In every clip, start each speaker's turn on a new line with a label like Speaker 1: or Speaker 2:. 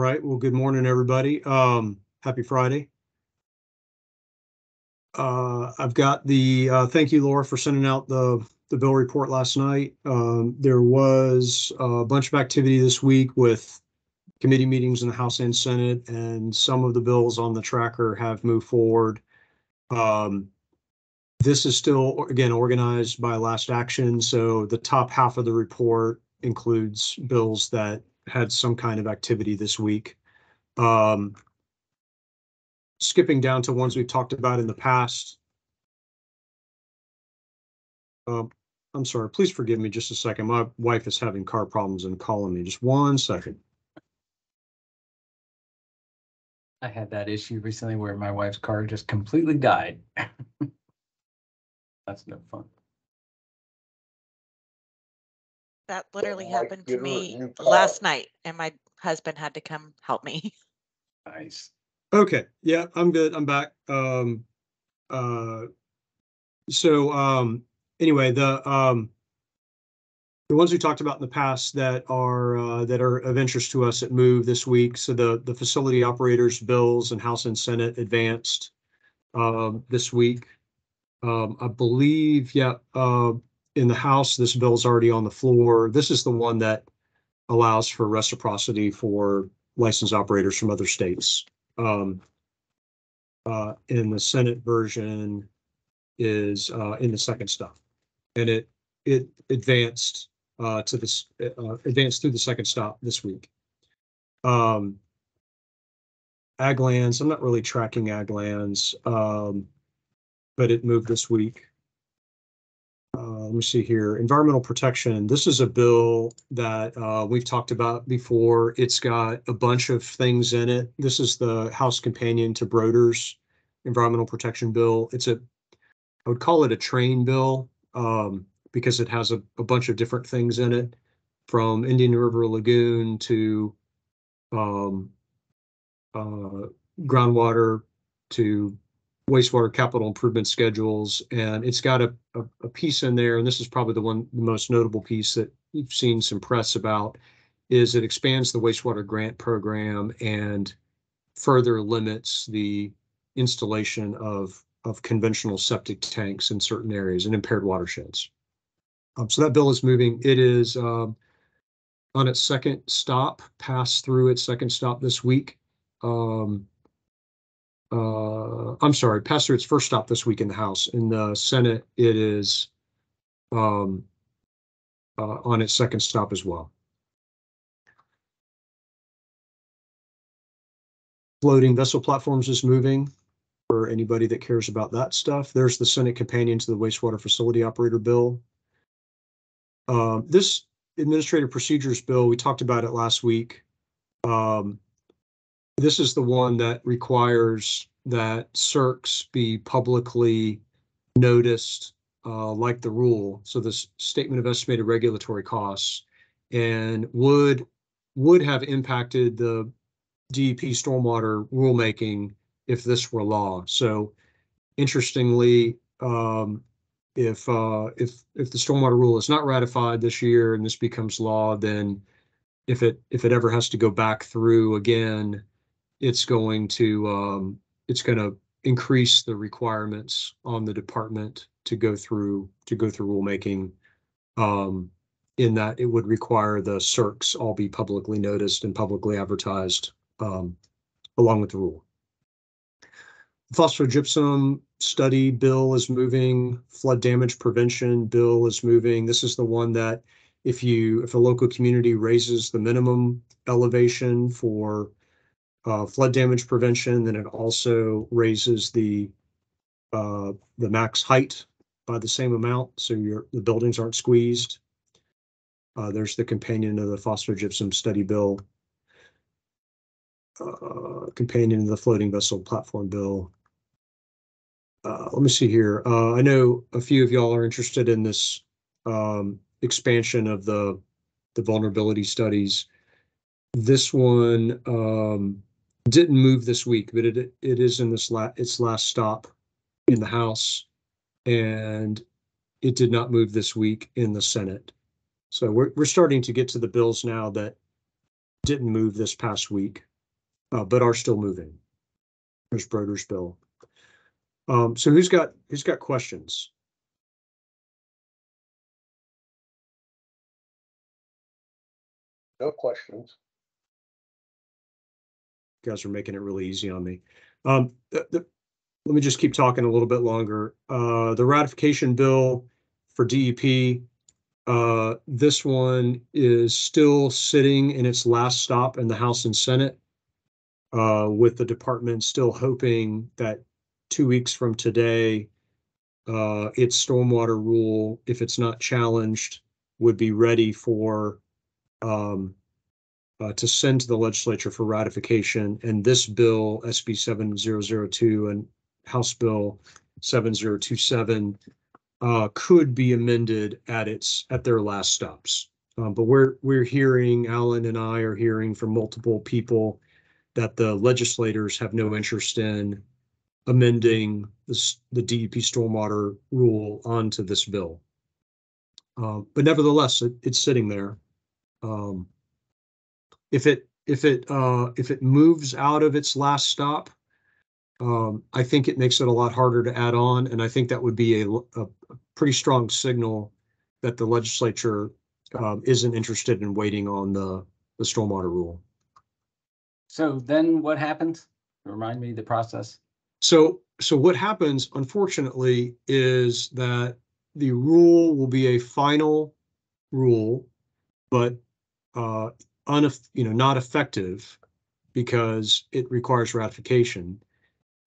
Speaker 1: right, well, good morning, everybody. Um, happy Friday. Uh, I've got the, uh, thank you, Laura, for sending out the, the bill report last night. Um, there was a bunch of activity this week with committee meetings in the House and Senate, and some of the bills on the tracker have moved forward. Um, this is still, again, organized by last action, so the top half of the report includes bills that had some kind of activity this week. Um, skipping down to ones we've talked about in the past. Um, I'm sorry, please forgive me just a second. My wife is having car problems and calling me. Just one second.
Speaker 2: I had that issue recently where my wife's car just completely died. That's no fun.
Speaker 3: That literally
Speaker 4: Yeah, I
Speaker 3: happened to
Speaker 4: give her a
Speaker 3: me
Speaker 4: new
Speaker 3: last night and my husband had to come help me.
Speaker 2: Nice.
Speaker 1: Okay, yeah, I'm good. I'm back. Um, uh, so, um, anyway, the, um, the ones we talked about in the past that are, uh, that are of interest to us at Move this week. So the, the facility operators bills and House and Senate advanced, um, this week. Um, I believe, yeah, uh, in the House, this bill is already on the floor. This is the one that allows for reciprocity for licensed operators from other states. Um, uh, in the Senate version is, uh, in the second stop. And it, it advanced, uh, to this, uh, advanced through the second stop this week. Um, ag lands, I'm not really tracking ag lands, um, but it moved this week. Let me see here, environmental protection, this is a bill that, uh, we've talked about before. It's got a bunch of things in it. This is the House companion to Brodeur's environmental protection bill. It's a, I would call it a train bill, um, because it has a, a bunch of different things in it. From Indian River Lagoon to, um, uh, groundwater to wastewater capital improvement schedules, and it's got a, a, a piece in there, and this is probably the one, the most notable piece that you've seen some press about, is it expands the wastewater grant program and further limits the installation of, of conventional septic tanks in certain areas and impaired watersheds. Um, so that bill is moving. It is, um, on its second stop, passed through its second stop this week. Um, uh, I'm sorry, passed through its first stop this week in the House. In the Senate, it is um, uh, on its second stop as well. Floating vessel platforms is moving for anybody that cares about that stuff. There's the Senate companion to the wastewater facility operator bill. Um, this administrative procedures bill, we talked about it last week. Um, this is the one that requires that SERCs be publicly noticed, uh, like the rule. So this statement of estimated regulatory costs and would, would have impacted the DEP stormwater rulemaking if this were law. So interestingly, um, if, uh, if, if the stormwater rule is not ratified this year and this becomes law, then if it, if it ever has to go back through again, it's going to, um, it's going to increase the requirements on the department to go through, to go through rulemaking. Um, in that it would require the SERCs all be publicly noticed and publicly advertised, um, along with the rule. Phosphogypsum study bill is moving, flood damage prevention bill is moving. This is the one that if you, if a local community raises the minimum elevation for uh, flood damage prevention, then it also raises the uh, the max height by the same amount, so your the buildings aren't squeezed. Uh, there's the companion of the phosphogypsum study bill. Uh, companion of the floating vessel platform bill. Uh, let me see here. Uh, I know a few of y'all are interested in this um, expansion of the the vulnerability studies. This one um, didn't move this week, but it it is in this la its last stop in the House, and it did not move this week in the Senate. So we're we're starting to get to the bills now that didn't move this past week. uh, but are still moving. There's Brodeur's bill. Um, so who's got, who's got questions?
Speaker 4: No questions.
Speaker 1: Guys are making it really easy on me. Um, the, the, let me just keep talking a little bit longer. Uh, the ratification bill for DEP. Uh, this one is still sitting in its last stop in the House and Senate. Uh, with the department still hoping that two weeks from today, uh, its stormwater rule, if it's not challenged, would be ready for, um, uh, to send to the legislature for ratification. And this bill, SB seven zero zero two and House Bill seven zero two seven, uh, could be amended at its, at their last stops. Um, but we're, we're hearing, Alan and I are hearing from multiple people that the legislators have no interest in amending this, the DEP stormwater rule onto this bill. Um, but nevertheless, it, it's sitting there. Um, if it, if it, uh, if it moves out of its last stop, um, I think it makes it a lot harder to add on, and I think that would be a pretty strong signal that the legislature, um, isn't interested in waiting on the, the stormwater rule.
Speaker 2: So then what happens? Remind me the process.
Speaker 1: So, so what happens unfortunately is that the rule will be a final rule, but uh, uneff, you know, not effective because it requires ratification.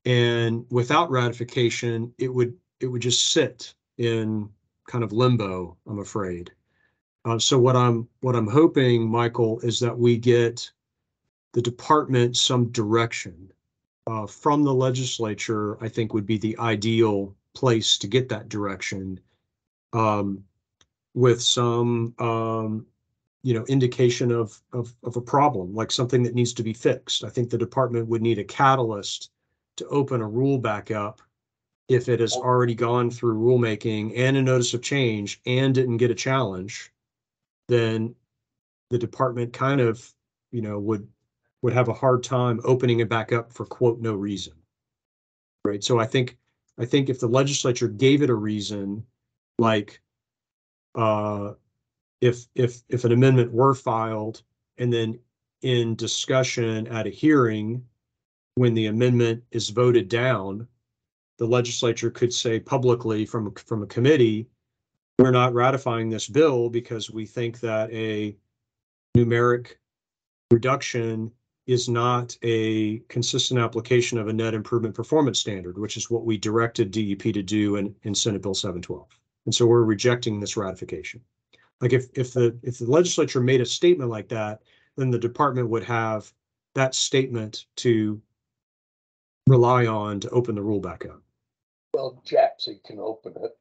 Speaker 1: And without ratification, it would, it would just sit in kind of limbo, I'm afraid. Uh, so what I'm, what I'm hoping, Michael, is that we get the department some direction uh, from the legislature, I think would be the ideal place to get that direction. Um, with some, um, you know, indication of, of, of a problem, like something that needs to be fixed. I think the department would need a catalyst to open a rule back up if it has already gone through rulemaking and a notice of change and didn't get a challenge, then the department kind of, you know, would, would have a hard time opening it back up for quote, no reason. Right, so I think, I think if the legislature gave it a reason, like, uh, if, if, if an amendment were filed and then in discussion at a hearing, when the amendment is voted down, the legislature could say publicly from, a- from a committee, we're not ratifying this bill because we think that a numeric reduction is not a consistent application of a net improvement performance standard, which is what we directed DEP to do in, in Senate Bill seven twelve. And so we're rejecting this ratification. Like if, if the, if the legislature made a statement like that, then the department would have that statement to rely on to open the rule back up.
Speaker 4: Well, Jackson can open it.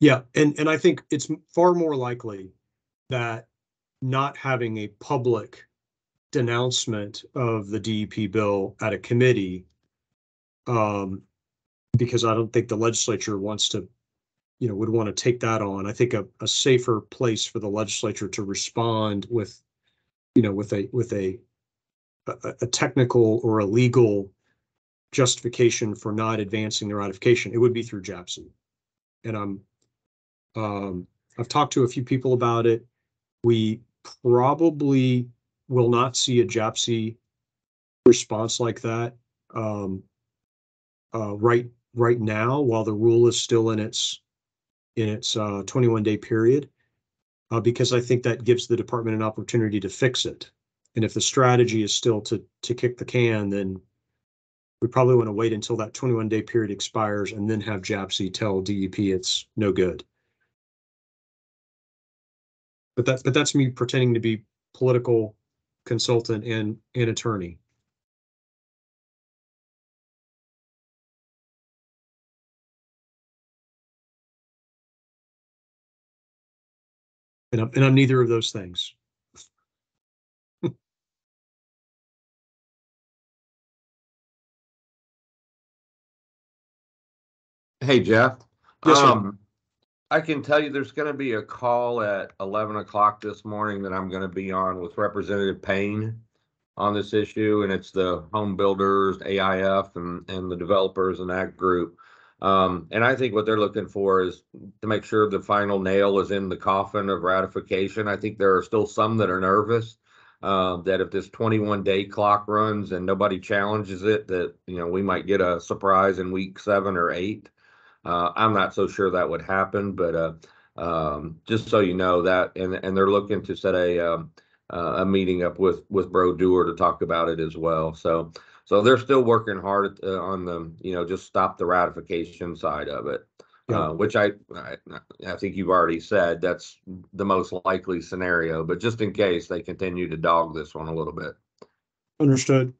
Speaker 1: Yeah, and, and I think it's far more likely that not having a public denouncement of the DEP bill at a committee, um, because I don't think the legislature wants to, you know, would want to take that on. I think a, a safer place for the legislature to respond with, you know, with a, with a, a, technical or a legal justification for not advancing the ratification, it would be through JAPC. And I'm, um, I've talked to a few people about it. We probably will not see a JAPC response like that. Um, uh, right, right now, while the rule is still in its, in its, uh, twenty-one day period. Uh, because I think that gives the department an opportunity to fix it. And if the strategy is still to, to kick the can, then we probably want to wait until that twenty-one day period expires and then have JAPC tell DEP it's no good. But that's, but that's me pretending to be political consultant and, and attorney. And I'm, and I'm neither of those things.
Speaker 5: Hey, Jeff.
Speaker 1: Yes, sir.
Speaker 5: Um, I can tell you there's gonna be a call at eleven o'clock this morning that I'm gonna be on with Representative Payne. on this issue, and it's the home builders, AIF, and, and the developers in that group. Um, and I think what they're looking for is to make sure the final nail is in the coffin of ratification. I think there are still some that are nervous. Uh, that if this twenty-one day clock runs and nobody challenges it, that, you know, we might get a surprise in week seven or eight. Uh, I'm not so sure that would happen, but, uh, um, just so you know that, and, and they're looking to set a, um, uh, a meeting up with, with Brodeur to talk about it as well. So, so they're still working hard uh, on the, you know, just stop the ratification side of it.
Speaker 1: Yeah.
Speaker 5: Uh, which I, I, I think you've already said, that's the most likely scenario, but just in case they continue to dog this one a little bit.
Speaker 1: Understood.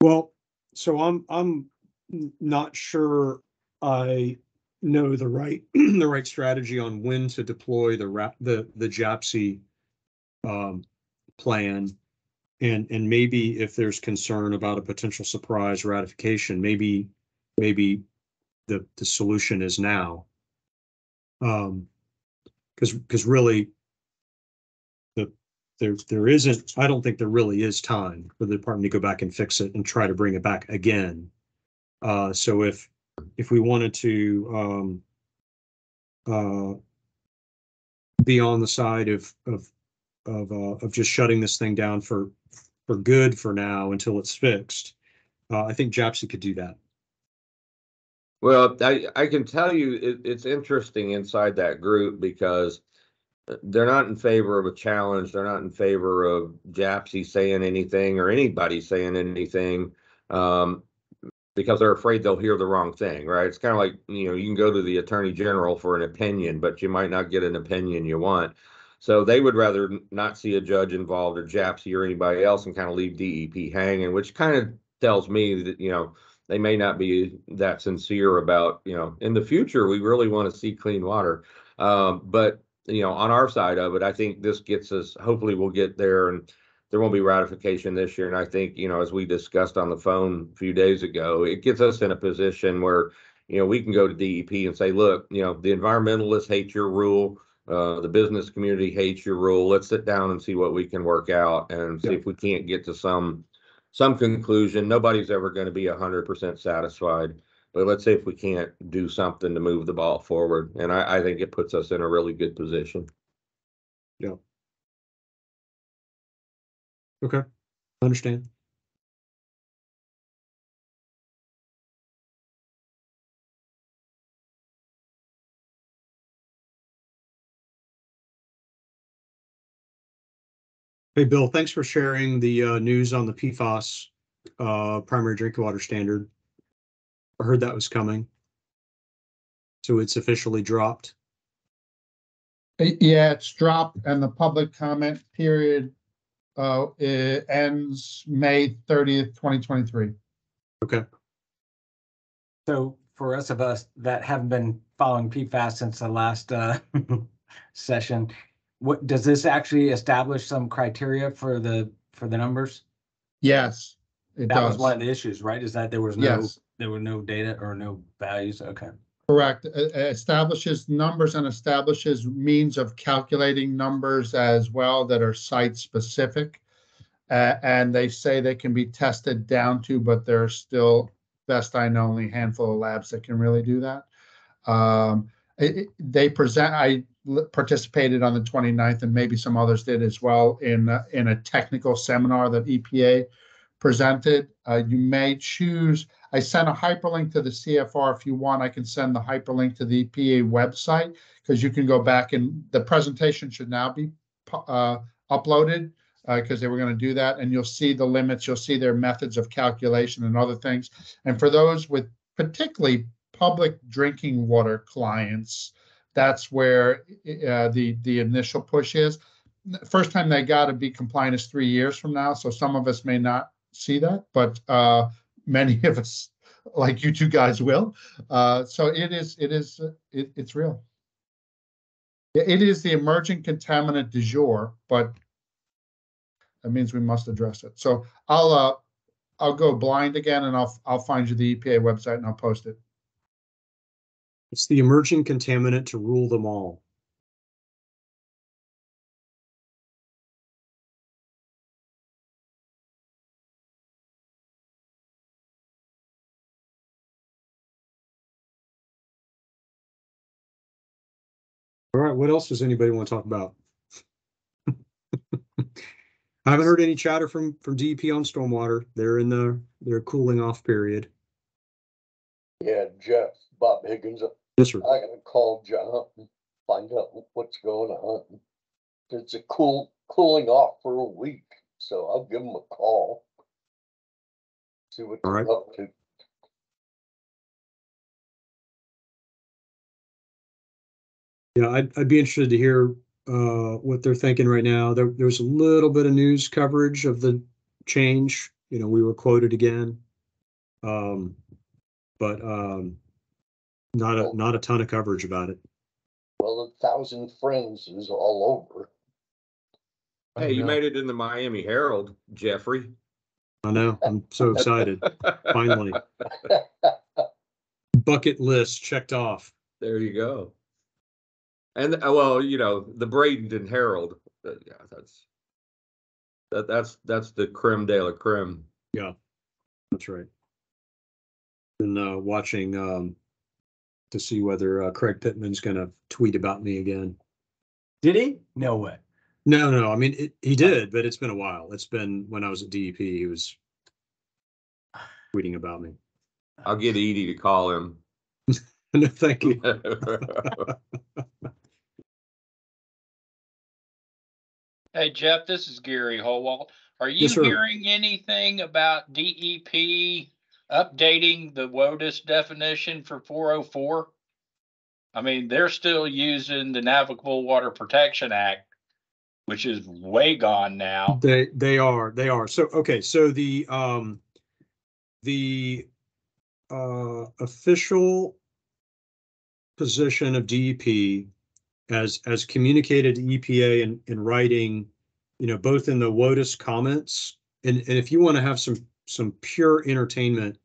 Speaker 1: Well, so I'm, I'm not sure I know the right, the right strategy on when to deploy the rap, the, the JAPC um, plan. And, and maybe if there's concern about a potential surprise ratification, maybe, maybe the, the solution is now. Um, because, because really the, there, there isn't, I don't think there really is time for the department to go back and fix it and try to bring it back again. Uh, so if, if we wanted to, um, uh, be on the side of, of, of, uh, of just shutting this thing down for, for good for now until it's fixed, uh, I think JAPC could do that.
Speaker 5: Well, I, I can tell you, it, it's interesting inside that group because uh, they're not in favor of a challenge. They're not in favor of JAPC saying anything or anybody saying anything. Um, because they're afraid they'll hear the wrong thing, right? It's kind of like, you know, you can go to the attorney general for an opinion, but you might not get an opinion you want. So they would rather not see a judge involved or JAPC or anybody else and kind of leave DEP hanging, which kind of tells me that, you know, they may not be that sincere about, you know, in the future, we really want to see clean water. Um, but, you know, on our side of it, I think this gets us, hopefully we'll get there and there won't be ratification this year. And I think, you know, as we discussed on the phone a few days ago, it gets us in a position where, you know, we can go to DEP and say, look, you know, the environmentalists hate your rule. Uh, the business community hates your rule. Let's sit down and see what we can work out and see
Speaker 1: Yeah.
Speaker 5: if we can't get to some, some conclusion. Nobody's ever going to be a hundred percent satisfied. But let's say if we can't do something to move the ball forward. And I, I think it puts us in a really good position. Yeah.
Speaker 1: Okay, understand. Hey, Bill, thanks for sharing the uh, news on the PFAS uh, primary drinking water standard. I heard that was coming. So it's officially dropped.
Speaker 6: Yeah, it's dropped and the public comment period uh, it ends May thirtieth, twenty twenty-three.
Speaker 1: Okay,
Speaker 2: So for us of us that haven't been following PFAS since the last uh session, what, does this actually establish some criteria for the, for the numbers?
Speaker 6: Yes, it
Speaker 2: That was one of the issues, right? Is that there was no,
Speaker 6: Yes,
Speaker 2: there were no data or no values? Okay.
Speaker 6: correct. Uh, Establishes numbers and establishes means of calculating numbers as well that are site-specific. Uh, and they say they can be tested down to, but there are still, best I know, only a handful of labs that can really do that. Um, it- it- they present, I participated on the 29th and maybe some others did as well in, uh, in a technical seminar that EPA presented. Uh, you may choose, I sent a hyperlink to the CFR. If you want, I can send the hyperlink to the EPA website because you can go back and the presentation should now be uh, uploaded because they were going to do that. And you'll see the limits, you'll see their methods of calculation and other things. And for those with particularly public drinking water clients, that's where uh, the the initial push is. First time they got to be compliant is three years from now, so some of us may not see that, but uh, many of us, like you two guys, will. Uh, so it is it is uh, it, it's real. It- is the emerging contaminant du jour, but that means we must address it. So I'll uh, I'll go blind again, and I'll I'll find you the EPA website and I'll post it.
Speaker 1: It's the emerging contaminant to rule them all. All right, what else does anybody want to talk about? I haven't heard any chatter from from DEP on stormwater. They're in the their cooling off period.
Speaker 4: Yeah, Jeff, Bob Higgins
Speaker 1: Yes, sir.
Speaker 4: I gotta call John and find out what's going on. It's a cool, cooling off for a week, so I'll give him a call. See what
Speaker 1: All
Speaker 4: they're
Speaker 1: right.
Speaker 4: up to.
Speaker 1: Yeah, I'd, I'd be interested to hear, uh, what they're thinking right now. There, there was a little bit of news coverage of the change. You know, we were quoted again. Um, but, um, not a, not a ton of coverage about it.
Speaker 4: Well, a thousand friends is all over.
Speaker 5: Hey, you made it in the Miami Herald, Jeffrey.
Speaker 1: I know, I'm so excited. Finally. Bucket list checked off.
Speaker 5: There you go. And, uh, well, you know, the Bradenton Herald, uh, yeah, that's. That, that's, that's the creme de la creme.
Speaker 1: Yeah, that's right. And uh, watching um, to see whether uh, Craig Pittman's going to tweet about me again.
Speaker 2: Did he? No way.
Speaker 1: No, no, I mean it, he did, but it's been a while. It's been when I was at DEP. He was tweeting about me.
Speaker 5: I'll get Edie to call him.
Speaker 1: No, thank you.
Speaker 7: Hey Jeff, this is Gary Howald. Are you
Speaker 1: Yes,
Speaker 7: hearing anything about DEP updating the WOTUS definition for four oh four? I mean, they're still using the Navigable Water Protection Act, which is way gone now.
Speaker 1: They they are they are so okay. So the um the uh official position of DEP as as communicated to EPA in in writing, you know, both in the WOTUS comments and and if you want to have some some pure entertainment,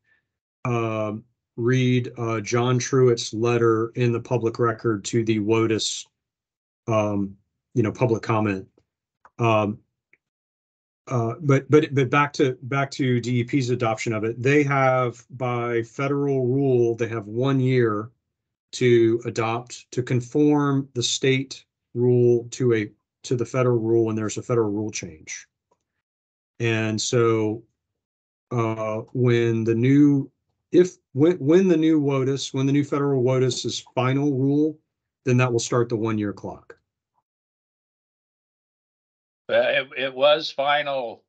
Speaker 1: um read uh John Truitt's letter in the public record to the WOTUS um you know public comment. Um uh, but but but back to back to DEP's adoption of it. They have by federal rule, they have one year to adopt to conform the state rule to a to the federal rule when there's a federal rule change. And so uh, when the new if when when the new WOTUS, when the new federal WOTUS is final rule, then that will start the one year clock.
Speaker 7: Uh, it, it was final,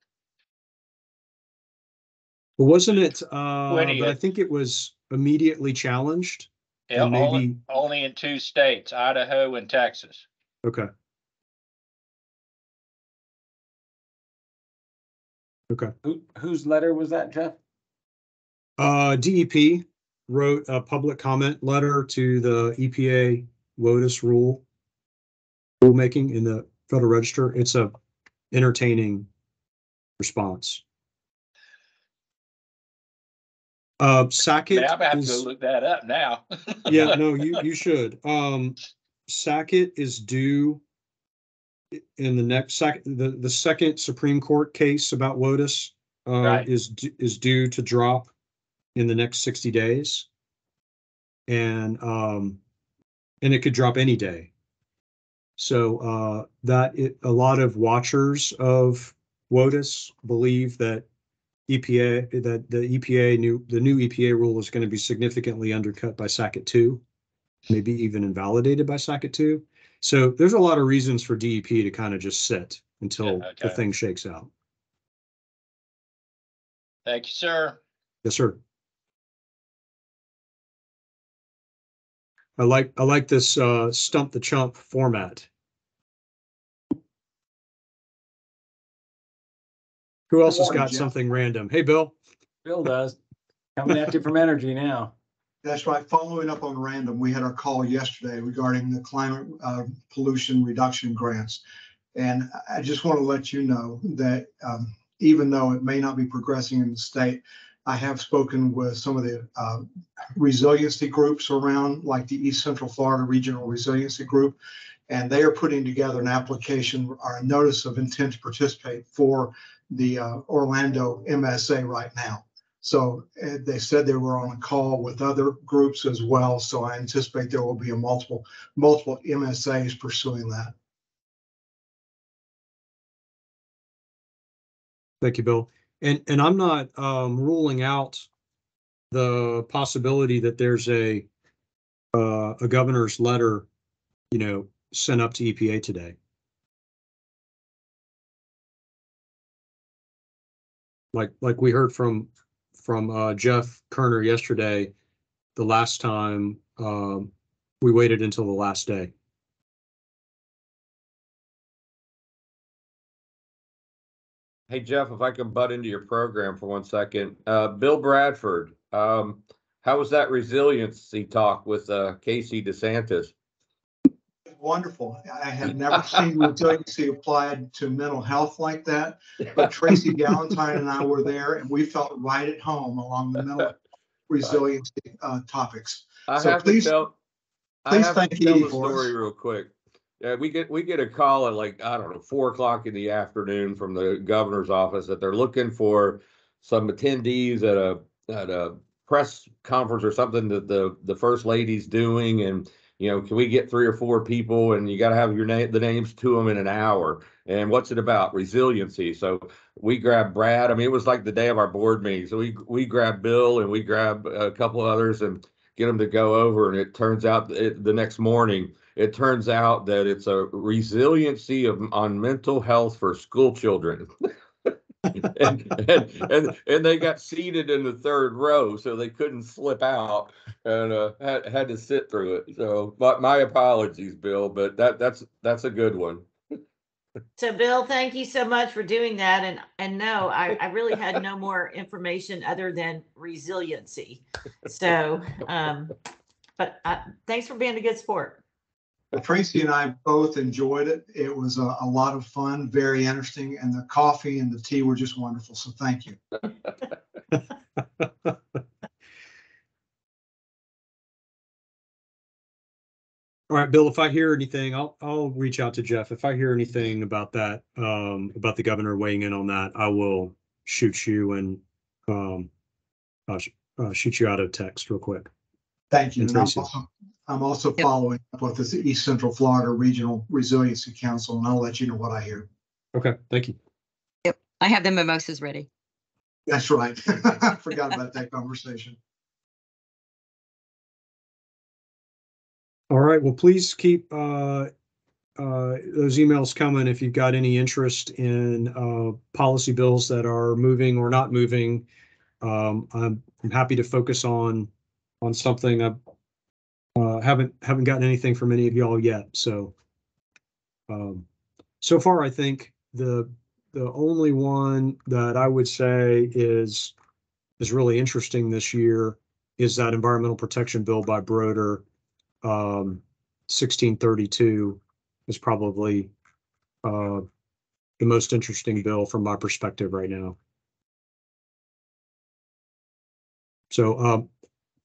Speaker 1: But wasn't it, uh, but I think it was immediately challenged
Speaker 7: yeah,
Speaker 1: and
Speaker 7: only,
Speaker 1: maybe,
Speaker 7: only in two states, Idaho and Texas.
Speaker 1: okay. Okay,
Speaker 2: Who, whose letter was that, Jeff?
Speaker 1: uh, DEP wrote a public comment letter to the EPA WOTUS rule rulemaking in the Federal Register. It's a entertaining response. Uh,
Speaker 7: Man,
Speaker 1: Sackett
Speaker 7: I'm gonna have to look that up now.
Speaker 1: yeah, no, you, you should. Um, Sackett is due i- in the next second, the, the second Supreme Court case about WOTUS uh,
Speaker 7: Right.
Speaker 1: is, d- is due to drop in the next sixty days. And, um, and it could drop any day. So, uh, that it, a lot of watchers of WOTUS believe that EPA, that the EPA new, the new EPA rule is going to be significantly undercut by Sackett two, maybe even invalidated by Sackett two. So there's a lot of reasons for DEP to kind of just sit until
Speaker 7: Yeah,
Speaker 1: the thing shakes out.
Speaker 7: Thank you, sir.
Speaker 1: Yes, sir. I like, I like this, uh, stump the chump format. Who else has
Speaker 8: morning,
Speaker 1: got
Speaker 8: Jeff.
Speaker 1: something random? Hey, Bill?
Speaker 2: Bill does. Coming at you from energy now.
Speaker 8: That's right. Following up on random, we had our call yesterday regarding the climate uh, pollution reduction grants. And I- just want to let you know that um, even though it may not be progressing in the state, I have spoken with some of the uh, resiliency groups around, like the East Central Florida Regional Resiliency Group. And they are putting together an application or a notice of intent to participate for the uh, Orlando MSA right now. So uh, they said they were on a call with other groups as well, so I anticipate there will be a multiple, multiple MSAs pursuing that.
Speaker 1: Thank you, Bill. And, and I'm not, um, ruling out the possibility that there's a, uh, a governor's letter, you know, sent up to EPA today. Like, like we heard from, from, uh, Jeff Kerner yesterday, the last time, um, we waited until the last day.
Speaker 5: Hey Jeff, if I can butt into your program for one second, uh, Bill Bradford, um, how was that resiliency talk with, uh, Casey DeSantis?
Speaker 8: Wonderful. I have never seen resiliency applied to mental health like that. But Tracy Galentine and I were there and we felt right at home along the mental resiliency uh, topics.
Speaker 5: I
Speaker 8: So
Speaker 5: have to
Speaker 8: please-
Speaker 5: tell. I
Speaker 8: please
Speaker 5: have to tell
Speaker 8: Edie
Speaker 5: the
Speaker 8: for us.
Speaker 5: story real quick. Yeah, we get, we get a call at like, I don't know, four o'clock in the afternoon from the governor's office that they're looking for some attendees at a, at a press conference or something that the, the first lady's doing and, you know, can we get three or four people and you gotta have your name, the names to them in an hour. And what's it about? Resiliency. So we grabbed Brad. I mean, it was like the day of our board meeting. So we, we grabbed Bill and we grabbed a couple others and get them to go over. And it turns out it, the next morning, it turns out that it's a resiliency of on mental health for school children. and, and, and and they got seated in the third row, so they couldn't slip out and uh, had had to sit through it. So, but my apologies, Bill, but that that's that's a good one.
Speaker 9: So Bill, thank you so much for doing that. And, and no, I, I really had no more information other than resiliency. So, um, but, uh, thanks for being a good sport.
Speaker 8: Tracy and I both enjoyed it. It was a, a lot of fun, very interesting, and the coffee and the tea were just wonderful. So thank you.
Speaker 1: All right, Bill, if I hear anything, I'll, I'll reach out to Jeff. If I hear anything about that, um, about the governor weighing in on that, I will shoot you and, um, uh, uh, shoot you out a text real quick.
Speaker 8: Thank you.
Speaker 1: And
Speaker 8: And I'm also, I'm following up with this East Central Florida Regional Resiliency Council, and I'll let you know what I hear.
Speaker 1: Okay, thank you.
Speaker 10: I have the mimosas ready.
Speaker 8: That's right. I forgot about that conversation.
Speaker 1: All right, well, please keep, uh, uh, those emails coming if you've got any interest in, uh, policy bills that are moving or not moving. Um, I'm, I'm happy to focus on, on something. I, uh, haven't, haven't gotten anything from any of y'all yet, so. Um, so far, I think the, the only one that I would say is, is really interesting this year is that environmental protection bill by Brodeur um, sixteen thirty-two is probably uh, the most interesting bill from my perspective right now. So, um,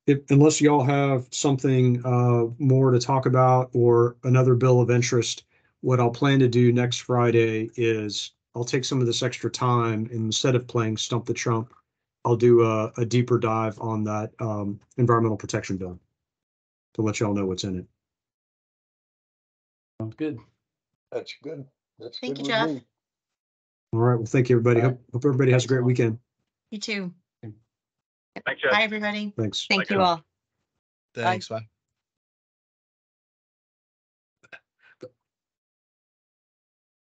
Speaker 1: if, unless y'all have something, uh, more to talk about or another bill of interest, what I'll plan to do next Friday is I'll take some of this extra time and instead of playing Stump the Trump, I'll do a, a deeper dive on that, um, environmental protection bill to let y'all know what's in it.
Speaker 2: Sounds good.
Speaker 4: That's good. That's
Speaker 10: Thank
Speaker 4: good
Speaker 10: you,
Speaker 4: with
Speaker 10: Jeff.
Speaker 4: me.
Speaker 1: All right. Well, thank you, everybody. Hope, hope everybody has a great weekend.
Speaker 10: You too.
Speaker 7: Thanks,
Speaker 10: Bye, everybody.
Speaker 1: Thanks.
Speaker 10: Thank you all.
Speaker 11: Thanks, bye.